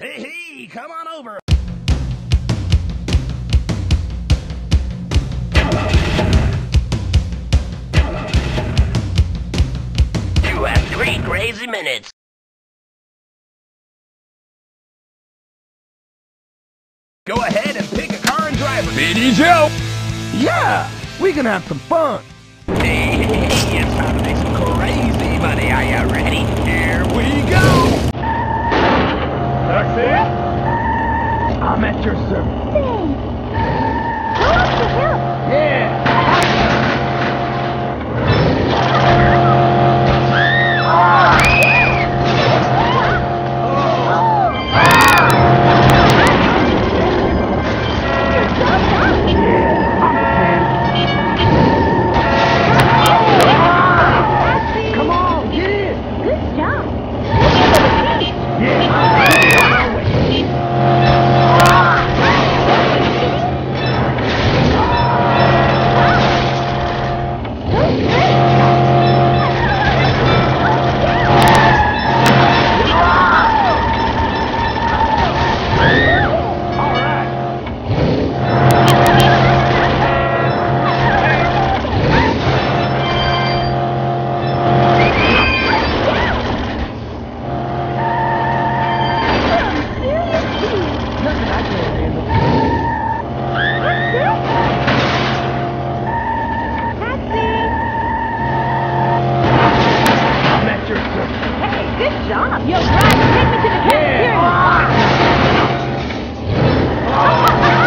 Hey, hey, come on over. You have three crazy minutes. Go ahead and pick a car and driver. BD Joe! Yeah, we can have some fun. Hey, hey, it's time to make some crazy money. Are you ready? Here we go! Good job. You're right. Take me to the cafeteria. Yeah.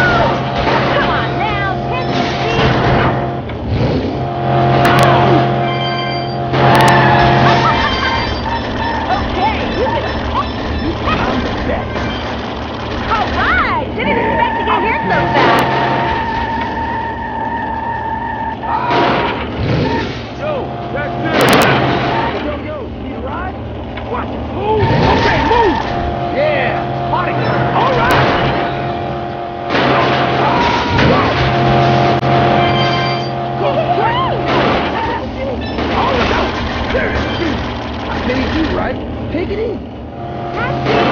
Happy.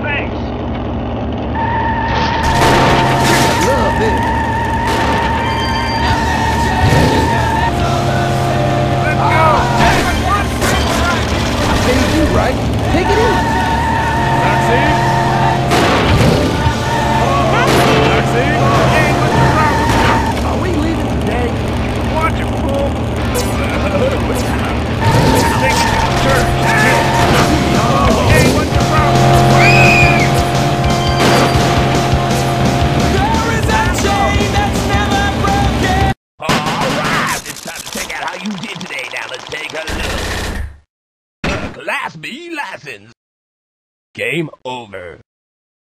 thanks. Class B license. Game over.